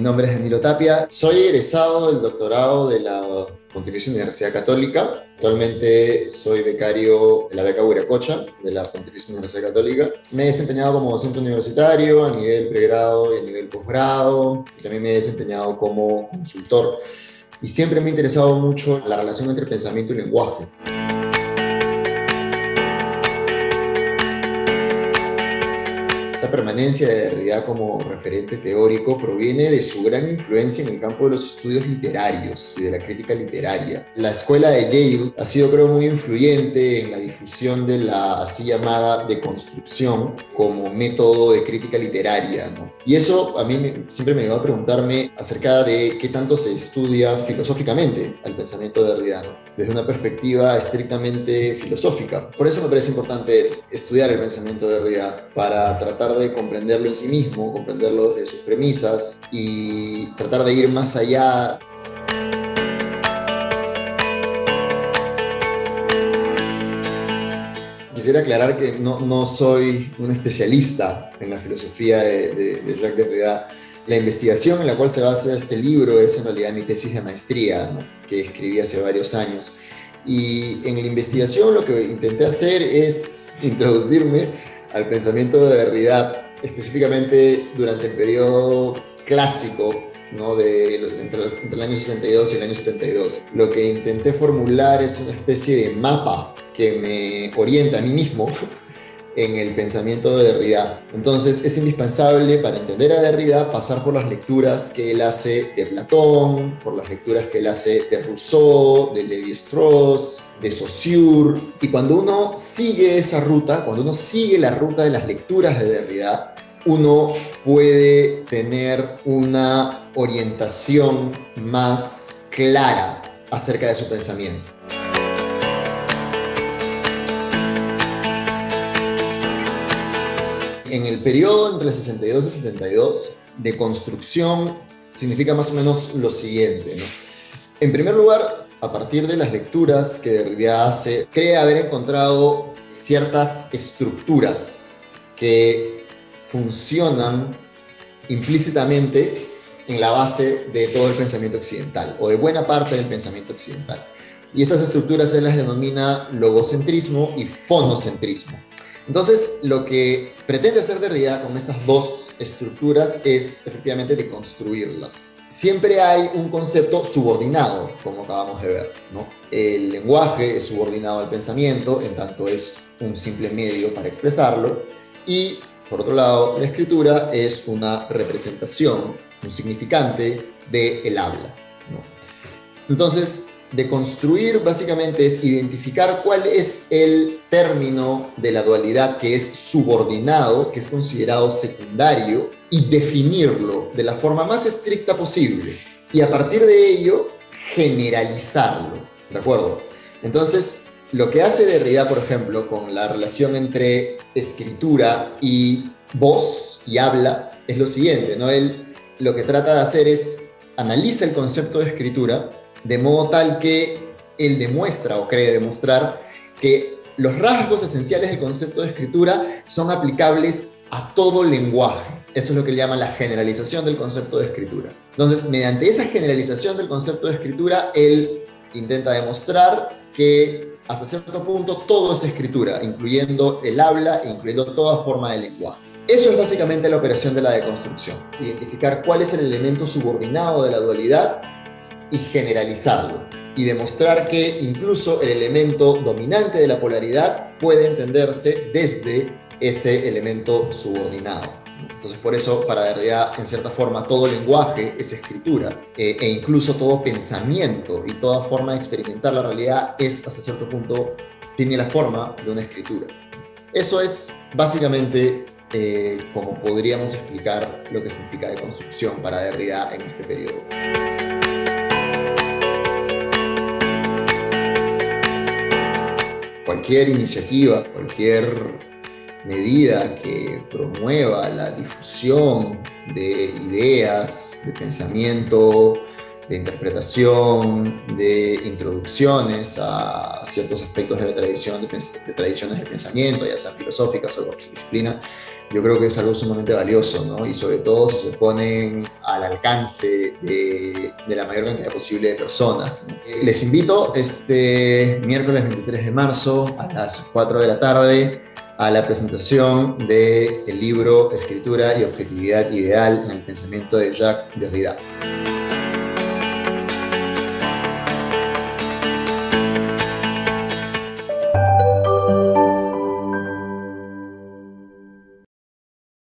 nombre es Danilo Tapia. Soy egresado del doctorado de la Pontificia Universidad Católica. Actualmente soy becario de la beca Huiracocha de la Pontificia Universidad Católica. Me he desempeñado como docente universitario a nivel pregrado y a nivel posgrado. También me he desempeñado como consultor. Y siempre me ha interesado mucho la relación entre pensamiento y lenguaje. Permanencia de Derrida como referente teórico proviene de su gran influencia en el campo de los estudios literarios y de la crítica literaria. La escuela de Yale ha sido, creo, muy influyente en la difusión de la así llamada deconstrucción como método de crítica literaria. ¿no? Y eso a mí siempre me llevó a preguntarme acerca de qué tanto se estudia filosóficamente al pensamiento derridano, desde una perspectiva estrictamente filosófica. Por eso me parece importante estudiar el pensamiento de Derrida para tratar de de comprenderlo en sí mismo, comprenderlo de sus premisas y tratar de ir más allá. Quisiera aclarar que no, no soy un especialista en la filosofía de, de, Jacques Derrida. La investigación en la cual se basa este libro es en realidad mi tesis de maestría, que escribí hace varios años. Y en la investigación lo que intenté hacer es introducirme al pensamiento de Derrida, específicamente durante el periodo clásico ¿no? de, entre, entre, el año 62 y el año 72. Lo que intenté formular es una especie de mapa que me orienta a mí mismo en el pensamiento de Derrida. Entonces es indispensable para entender a Derrida pasar por las lecturas que él hace de Platón, por las lecturas que él hace de Rousseau, de Lévi-Strauss, de Saussure. Y cuando uno sigue esa ruta, cuando uno sigue la ruta de las lecturas de Derrida, uno puede tener una orientación más clara acerca de su pensamiento. En el periodo entre el 62 y 72, de construcción significa más o menos lo siguiente. En primer lugar, a partir de las lecturas que Derrida hace, cree haber encontrado ciertas estructuras que funcionan implícitamente en la base de todo el pensamiento occidental o de buena parte del pensamiento occidental. Y esas estructuras él las denomina logocentrismo y fonocentrismo. Entonces, lo que pretende hacer Derrida con estas dos estructuras es efectivamente deconstruirlas. Siempre hay un concepto subordinado, como acabamos de ver. El lenguaje es subordinado al pensamiento, en tanto es un simple medio para expresarlo, y por otro lado, la escritura es una representación, un significante del habla. ¿no? Entonces, de construir básicamente es identificar cuál es el término de la dualidad que es subordinado, que es considerado secundario, y definirlo de la forma más estricta posible. Y a partir de ello, generalizarlo. ¿De acuerdo? Entonces, lo que hace Derrida, por ejemplo, con la relación entre escritura y voz y habla, es lo siguiente, ¿no? Él lo que trata de hacer es analiza el concepto de escritura de modo tal que él demuestra o cree demostrar que los rasgos esenciales del concepto de escritura son aplicables a todo lenguaje. Eso es lo que él llama la generalización del concepto de escritura. Entonces, mediante esa generalización del concepto de escritura, él intenta demostrar que hasta cierto punto todo es escritura, incluyendo el habla, incluyendo toda forma de lenguaje. Eso es básicamente la operación de la deconstrucción, identificar cuál es el elemento subordinado de la dualidad y generalizarlo y demostrar que incluso el elemento dominante de la polaridad puede entenderse desde ese elemento subordinado. Entonces, por eso, para Derrida, en cierta forma, todo lenguaje es escritura, eh, e incluso todo pensamiento y toda forma de experimentar la realidad es, hasta cierto punto, tiene la forma de una escritura. Eso es básicamente eh, como podríamos explicar lo que significa de construcción para Derrida en este periodo. Cualquier iniciativa, cualquier medida que promueva la difusión de ideas, de pensamiento de interpretación, de introducciones a ciertos aspectos de la tradición, de, tradiciones de pensamiento, ya sean filosóficas o de disciplina, yo creo que es algo sumamente valioso, ¿no? Y sobre todo si se ponen al alcance de, de la mayor cantidad posible de personas. Les invito este miércoles 23 de marzo a las 4 de la tarde a la presentación del el libro Escritura y Objetividad Ideal en el Pensamiento de Jacques Derrida.